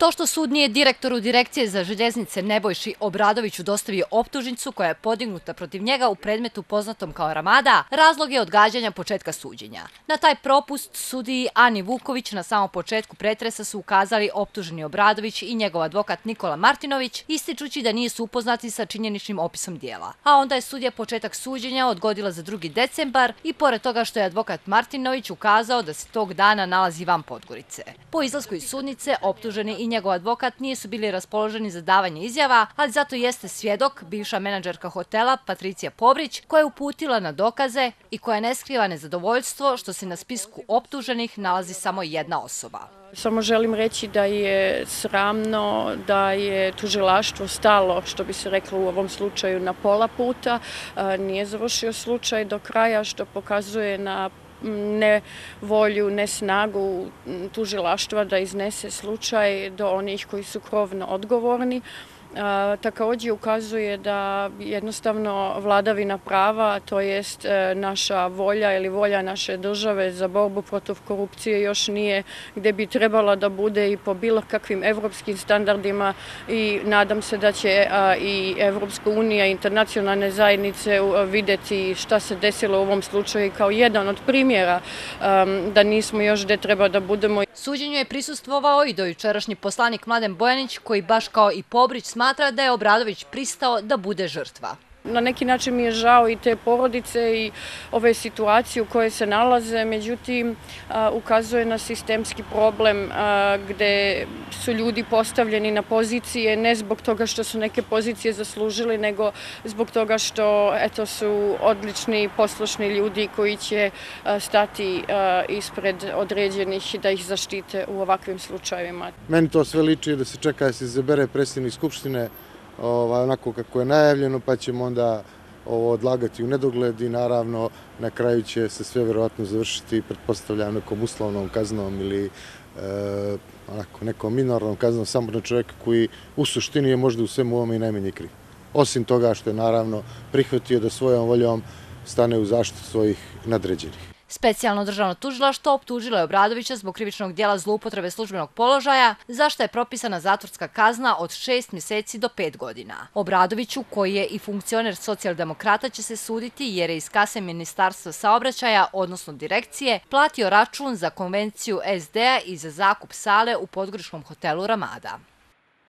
To što sud nije direktoru direkcije za željeznice Nebojši Obradoviću dostavio optužnicu koja je podignuta protiv njega u predmetu poznatom kao Ramada, razlog je odgađanja početka suđenja. Na taj propust sudiji Ani Vuković na samom početku pretresa su ukazali optuženi Obradović i njegov advokat Nikola Martinović, ističući da nije su upoznati sa činjeničnim opisom dijela. A onda je sudija početak suđenja odgodila za 2. decembar i pored toga što je advokat Martinović ukazao da se tog dana nalazi van Podgorice. Po izlasku iz sudnice, optuženi i njegov advokat nisu bili raspoloženi za davanje izjava, ali zato jeste svjedok, bivša menadžerka hotela Patricija Pobrić, koja je uputila na dokaze i koja ne skriva nezadovoljstvo što se na spisku optuženih nalazi samo jedna osoba. Samo želim reći da je sramno da je tužilaštvo stalo, što bi se reklo u ovom slučaju, na pola puta. Nije završio slučaj do kraja, što pokazuje na ne volju, ne snagu tužilaštva da iznese slučaj do onih koji su krovno odgovorni takođe ukazuje da jednostavno vladavina prava, to jest e, naša volja ili volja naše države za borbu protiv korupcije još nije gde bi trebala da bude i po bilo kakvim evropskim standardima i nadam se da će i Evropska unija i internacionalne zajednice videti šta se desilo u ovom slučaju kao jedan od primjera da nismo još gde treba da budemo. Suđenju je prisustvovao i dojučerašnji poslanik Mladen Bojanić koji baš kao i Pobrić smatra da je Obradović pristao da bude žrtva. Na neki način mi je žao i te porodice i ove situacije u koje se nalaze, međutim ukazuje na sistemski problem gde su ljudi postavljeni na pozicije ne zbog toga što su neke pozicije zaslužili, nego zbog toga što su odlični poslušni ljudi koji će stati ispred određenih da ih zaštite u ovakvim slučajevima. Meni to sve liči da se čeka da se izabere predsjednik Skupštine Ovaj, onako kako je najavljeno, pa ćemo onda ovo odlagati u nedogled i naravno na kraju će se sve verovatno završiti pretpostavljam nekom uslovnom kaznom ili e, onako, nekom minornom kaznom samo na čovjeka koji u suštini je možda u svemu ovome i najmanje kriv. Osim toga što je naravno prihvatio da svojom voljom stane u zaštitu svojih nadređenih. Specijalno državno tužilaštvo optužilo je Obradovića zbog krivičnog dijela zloupotrebe službenog položaja, zašto je propisana zatvorska kazna od šest mjeseci do pet godina. Obradoviću, koji je i funkcioner socijaldemokrata, će se suditi jer je iz kase Ministarstva saobraćaja, odnosno direkcije, platio račun za konvenciju SD-a i za zakup sale u podgoriškom hotelu Ramada.